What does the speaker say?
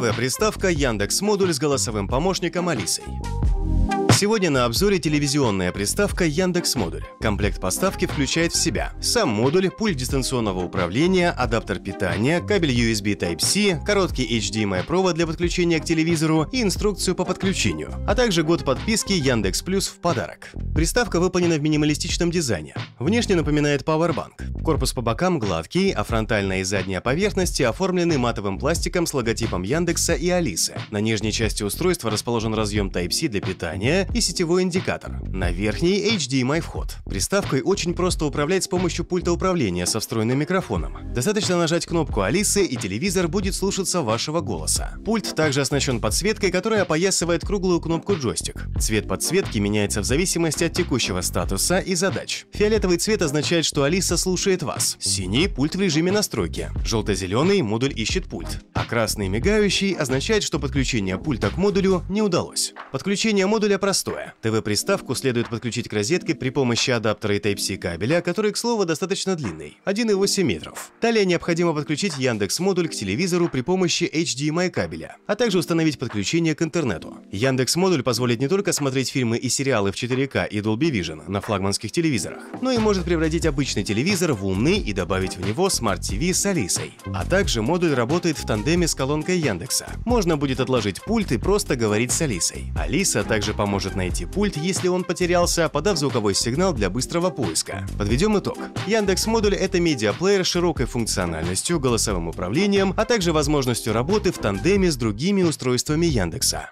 ТВ-приставка Яндекс Модуль с голосовым помощником Алисой. Сегодня на обзоре телевизионная приставка Яндекс Модуль. Комплект поставки включает в себя сам модуль, пульт дистанционного управления, адаптер питания, кабель USB Type-C, короткий HDMI провод для подключения к телевизору и инструкцию по подключению, а также год подписки Яндекс Плюс в подарок. Приставка выполнена в минималистичном дизайне. Внешне напоминает Powerbank. Корпус по бокам гладкий, а фронтальная и задняя поверхности оформлены матовым пластиком с логотипом Яндекса и Алисы. На нижней части устройства расположен разъем Type-C для питания и сетевой индикатор. На верхней HDMI вход. Приставкой очень просто управлять с помощью пульта управления со встроенным микрофоном. Достаточно нажать кнопку Алисы, и телевизор будет слушаться вашего голоса. Пульт также оснащен подсветкой, которая опоясывает круглую кнопку джойстик. Цвет подсветки меняется в зависимости от текущего статуса и задач. Фиолетовый цвет означает, что Алиса слушает вас. Синий – пульт в режиме настройки. Желто-зеленый – модуль ищет пульт. А красный мигающий означает, что подключение пульта к модулю не удалось. Подключение модуля простое. ТВ-приставку следует подключить к розетке при помощи адаптера и Type-C кабеля, который, к слову, достаточно длинный – 1,8 метров. Далее необходимо подключить Яндекс модуль к телевизору при помощи HDMI кабеля, а также установить подключение к интернету. Яндекс модуль позволит не только смотреть фильмы и сериалы в 4К и Dolby Vision на флагманских телевизорах, но и может превратить обычный телевизор в умный и добавить в него Smart TV с Алисой. А также модуль работает в тандеме с колонкой Яндекса. Можно будет отложить пульт и просто говорить с Алисой. Алиса также поможет может найти пульт, если он потерялся, подав звуковой сигнал для быстрого поиска. Подведем итог. Яндекс Модуль — это медиаплеер с широкой функциональностью, голосовым управлением, а также возможностью работы в тандеме с другими устройствами Яндекса.